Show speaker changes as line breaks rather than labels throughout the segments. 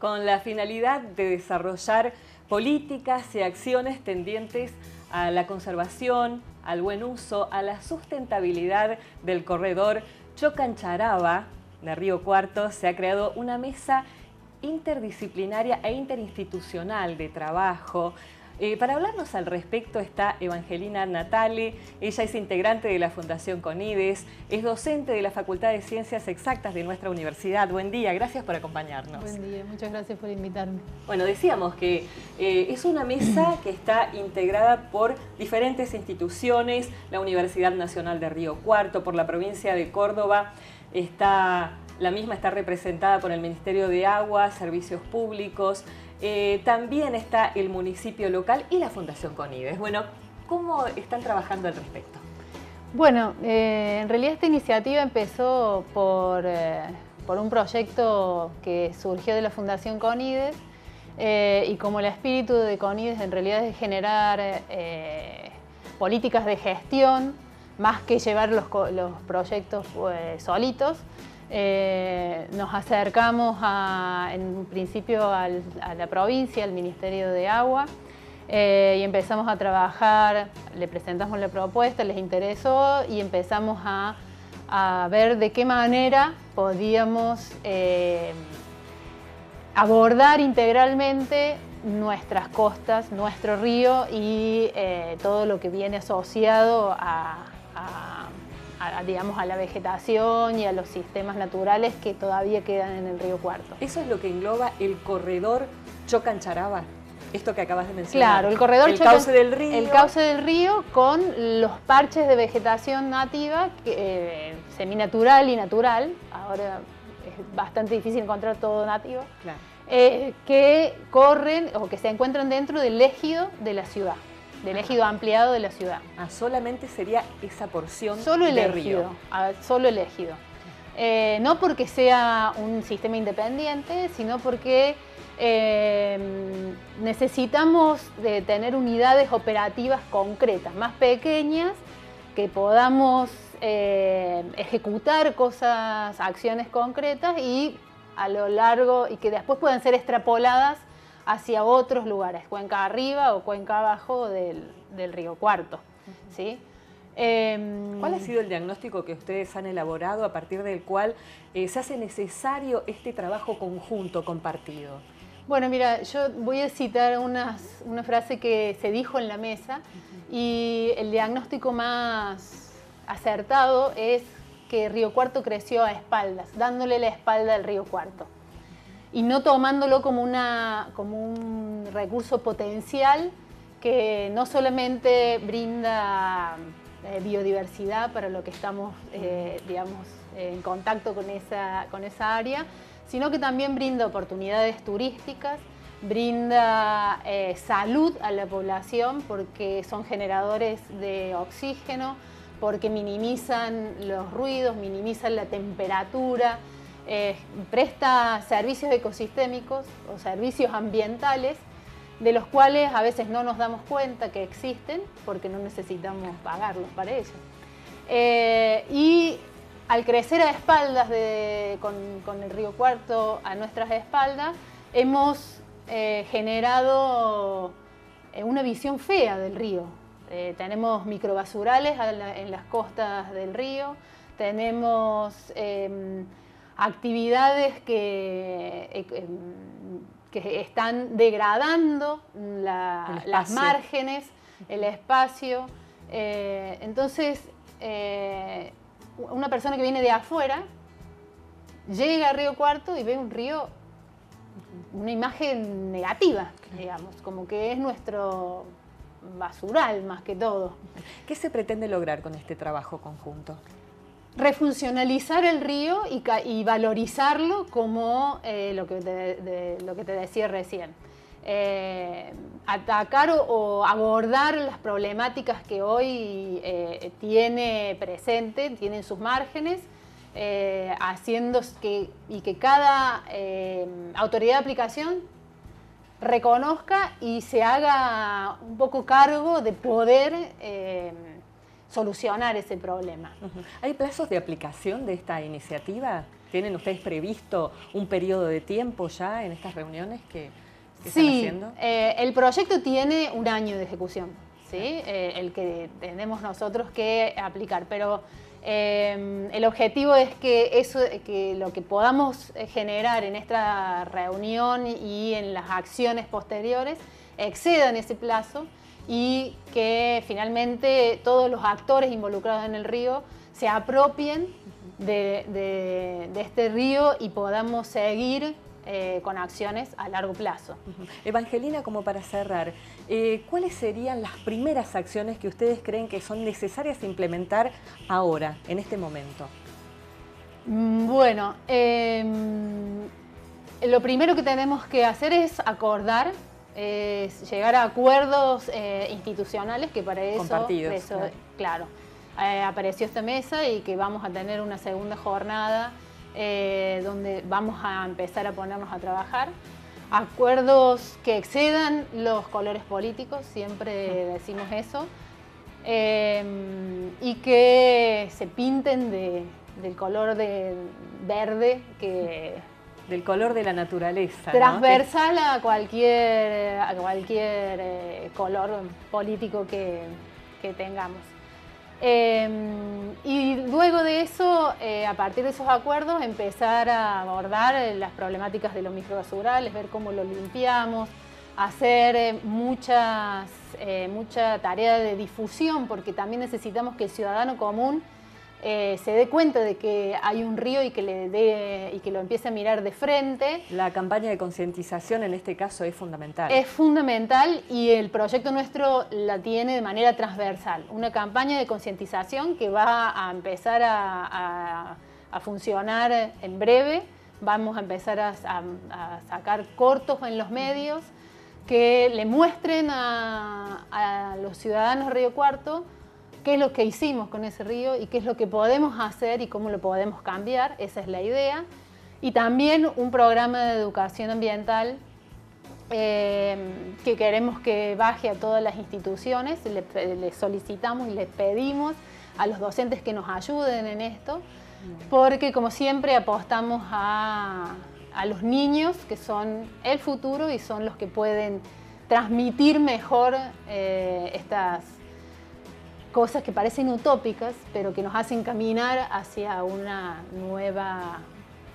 con la finalidad de desarrollar políticas y acciones tendientes a la conservación, al buen uso, a la sustentabilidad del corredor Chocancharaba de Río Cuarto. Se ha creado una mesa interdisciplinaria e interinstitucional de trabajo eh, para hablarnos al respecto está Evangelina Natale, ella es integrante de la Fundación CONIDES, es docente de la Facultad de Ciencias Exactas de nuestra universidad. Buen día, gracias por acompañarnos.
Buen día, muchas gracias por invitarme.
Bueno, decíamos que eh, es una mesa que está integrada por diferentes instituciones, la Universidad Nacional de Río Cuarto, por la provincia de Córdoba, está la misma está representada por el Ministerio de Agua, Servicios Públicos, eh, también está el municipio local y la Fundación Conides. Bueno, ¿cómo están trabajando al respecto?
Bueno, eh, en realidad esta iniciativa empezó por, eh, por, un proyecto que surgió de la Fundación Conides y como el espíritu de Conides en realidad es generar políticas de gestión más que llevar los, los proyectos pues, solitos, eh, nos acercamos en principio a la provincia, al Ministerio de Agua, eh, y empezamos a trabajar, le presentamos la propuesta, les interesó y empezamos a, ver de qué manera podíamos eh, abordar integralmente nuestras costas, nuestro río y todo lo que viene asociado a a, digamos, a la vegetación y a los sistemas naturales que todavía quedan en el río Cuarto.
Eso es lo que engloba el corredor Chocancharaba. Esto que acabas de mencionar.
Claro, el corredor
el cauce del río.
El cauce del río con los parches de vegetación nativa, eh, seminatural y natural. Ahora es bastante difícil encontrar todo nativo. Eh, que corren o que se encuentran dentro del ejido de la ciudad del ejido ampliado de la ciudad.
Ah, solamente sería esa porción
solo el
de
río. solo el ejido. Eh, no porque sea un sistema independiente, sino porque eh, necesitamos de tener unidades operativas concretas, más pequeñas, que podamos eh, ejecutar cosas, acciones concretas y a lo largo y que después puedan ser extrapoladas hacia otros lugares, cuenca arriba o cuenca abajo del, río Cuarto. ¿sí?
Em, ¿Cuál ha sido el diagnóstico que ustedes han elaborado a partir del cual eh, se hace necesario este trabajo conjunto, compartido?
Bueno, mira, yo voy a citar una frase que se dijo en la mesa y el diagnóstico más acertado es que Río Cuarto creció a espaldas, dándole la espalda al Río Cuarto y no tomándolo como, una, como un recurso potencial que no solamente brinda eh, biodiversidad para lo que estamos, eh, digamos, en contacto con esa, con esa área, sino que también brinda oportunidades turísticas, brinda eh, salud a la población porque son generadores de oxígeno, porque minimizan los ruidos, minimizan la temperatura, eh, presta servicios ecosistémicos o servicios ambientales de los cuales a veces no nos damos cuenta que existen porque no necesitamos pagarlos para ello. Eh, y al crecer a espaldas con, el río Cuarto a nuestras espaldas, hemos eh, generado una visión fea del río. tenemos microbasurales en las costas del río, tenemos em, actividades que, eh, em, que están degradando las márgenes, el espacio. Eh, entonces, eh, una persona que viene de afuera llega a Río Cuarto y ve un río, una imagen negativa, digamos, como que es nuestro basural más que todo.
¿Qué se pretende lograr con este trabajo conjunto?
Refuncionalizar el río y, valorizarlo como eh, lo, que te, lo que te decía recién. Eh, atacar o, abordar las problemáticas que hoy eh, tiene presente, tiene en sus márgenes, haciendo que, y que cada autoridad de aplicación reconozca y se haga un poco cargo de poder
solucionar ese problema. ¿Hay plazos de aplicación de esta iniciativa? ¿Tienen ustedes previsto un periodo de tiempo ya en estas reuniones que,
sí, están haciendo? Eh, el proyecto tiene un año de ejecución, ¿sí? Eh, el que tenemos nosotros que aplicar, pero eh, el objetivo es que, eso, que lo que podamos generar en esta reunión y en las acciones posteriores excedan ese plazo y que finalmente todos los actores involucrados en el río se apropien de, este río y podamos seguir eh, con acciones a largo plazo.
Evangelina, como para cerrar, eh, ¿cuáles serían las primeras acciones que ustedes creen que son necesarias implementar ahora, en este momento?
Mm, bueno, em, lo primero que tenemos que hacer es acordar es llegar a acuerdos eh, institucionales que para eso,
Compartidos,
claro, eh, apareció esta mesa y que vamos a tener una segunda jornada eh, donde vamos a empezar a ponernos a trabajar. Acuerdos que excedan los colores políticos, siempre decimos eso, y que se pinten del color de verde que
del color de la naturaleza.
Transversal a cualquier, a cualquier eh, color político que, tengamos. Em, y luego de eso, eh, a partir de esos acuerdos, empezar a abordar eh, las problemáticas de los microbasurales, ver cómo lo limpiamos, hacer muchas, mucha tarea de difusión, porque también necesitamos que el ciudadano común eh, se dé cuenta de que hay un río y que, le dé, y que lo empiece a mirar de frente.
La campaña de concientización en este caso es fundamental.
Es fundamental y el proyecto nuestro la tiene de manera transversal. Una campaña de concientización que va a empezar a, funcionar en breve. Vamos a empezar a, sacar cortos en los medios que le muestren a, los ciudadanos de Río Cuarto qué es lo que hicimos con ese río y qué es lo que podemos hacer y cómo lo podemos cambiar, esa es la idea. Y también un programa de educación ambiental eh, que queremos que baje a todas las instituciones, le, solicitamos y les pedimos a los docentes que nos ayuden en esto, porque como siempre apostamos a, los niños que son el futuro y son los que pueden transmitir mejor eh, estas cosas que parecen utópicas, pero que nos hacen caminar hacia una nueva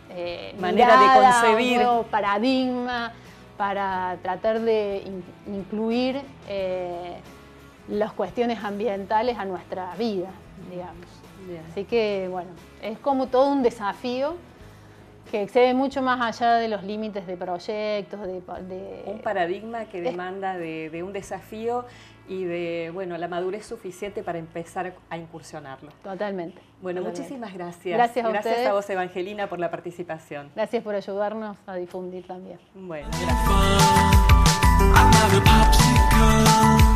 eh, manera de concebir. Un nuevo
paradigma para tratar de incluir eh, las cuestiones ambientales a nuestra vida, digamos. Así que, bueno, es como todo un desafío que excede mucho más allá de los límites de proyectos, de.
Un paradigma que demanda de, un desafío y de, bueno, la madurez suficiente para empezar a incursionarlo.
Totalmente.
Bueno, muchísimas gracias.
Gracias a
Gracias a vos, Evangelina, por la participación.
Gracias por ayudarnos a difundir también.
Bueno. Gracias.